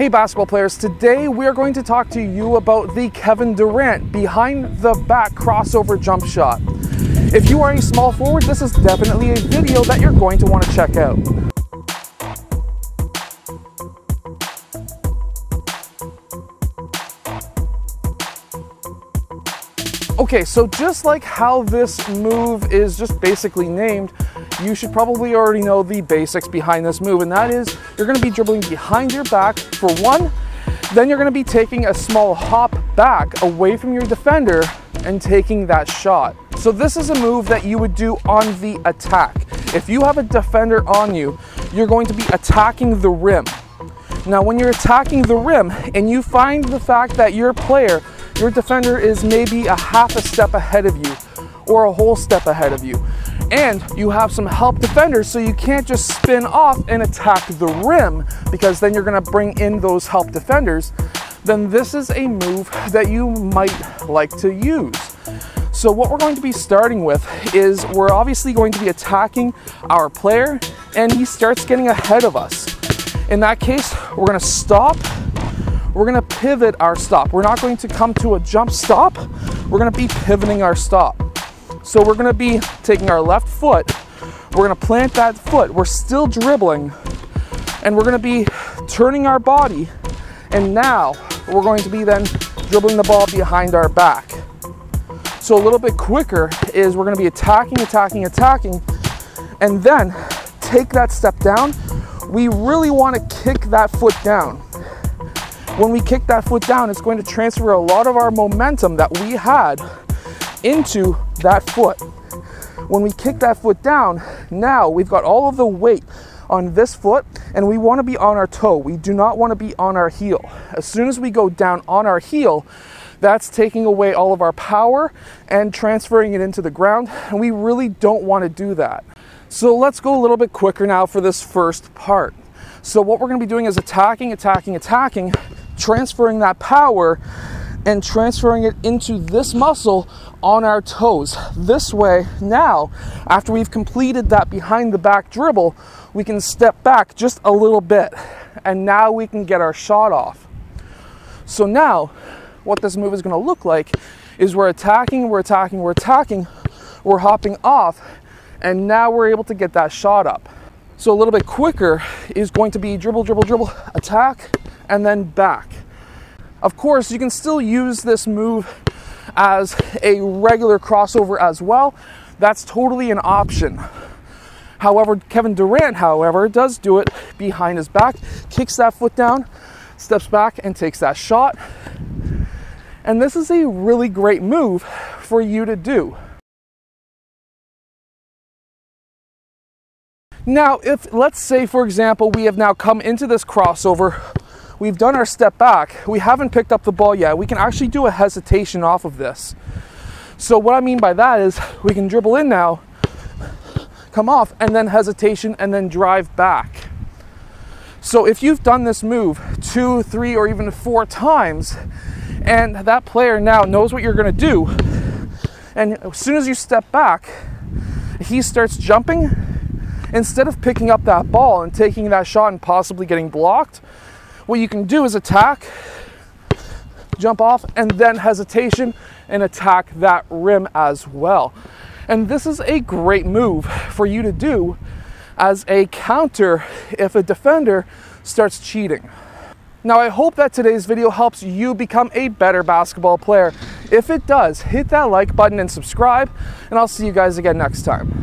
Hey basketball players, today we are going to talk to you about the Kevin Durant behind the back crossover jump shot. If you are a small forward, this is definitely a video that you're going to want to check out. Okay, so just like how this move is just basically named, you should probably already know the basics behind this move, and that is you're gonna be dribbling behind your back for one, then you're gonna be taking a small hop back away from your defender and taking that shot. So this is a move that you would do on the attack. If you have a defender on you, you're going to be attacking the rim. Now, when you're attacking the rim and you find the fact that your player your defender is maybe a half a step ahead of you or a whole step ahead of you. And you have some help defenders, so you can't just spin off and attack the rim because then you're gonna bring in those help defenders. Then this is a move that you might like to use. So what we're going to be starting with is we're obviously going to be attacking our player and he starts getting ahead of us. In that case, we're gonna stop we're gonna pivot our stop. We're not going to come to a jump stop. We're gonna be pivoting our stop. So we're gonna be taking our left foot, we're gonna plant that foot, we're still dribbling, and we're gonna be turning our body, and now we're going to be then dribbling the ball behind our back. So a little bit quicker is we're gonna be attacking, attacking, attacking, and then take that step down. We really wanna kick that foot down when we kick that foot down, it's going to transfer a lot of our momentum that we had into that foot. When we kick that foot down, now we've got all of the weight on this foot and we want to be on our toe. We do not want to be on our heel. As soon as we go down on our heel, that's taking away all of our power and transferring it into the ground. And we really don't want to do that. So let's go a little bit quicker now for this first part. So what we're going to be doing is attacking, attacking, attacking transferring that power and transferring it into this muscle on our toes. This way, now, after we've completed that behind the back dribble, we can step back just a little bit and now we can get our shot off. So now, what this move is gonna look like is we're attacking, we're attacking, we're attacking, we're hopping off, and now we're able to get that shot up. So a little bit quicker is going to be dribble, dribble, dribble, attack, and then back. Of course, you can still use this move as a regular crossover as well. That's totally an option. However, Kevin Durant, however, does do it behind his back, kicks that foot down, steps back, and takes that shot. And this is a really great move for you to do. Now, if let's say, for example, we have now come into this crossover we've done our step back, we haven't picked up the ball yet. We can actually do a hesitation off of this. So what I mean by that is we can dribble in now, come off, and then hesitation, and then drive back. So if you've done this move two, three, or even four times, and that player now knows what you're gonna do, and as soon as you step back, he starts jumping, instead of picking up that ball and taking that shot and possibly getting blocked, what you can do is attack, jump off, and then hesitation and attack that rim as well. And this is a great move for you to do as a counter if a defender starts cheating. Now, I hope that today's video helps you become a better basketball player. If it does, hit that like button and subscribe, and I'll see you guys again next time.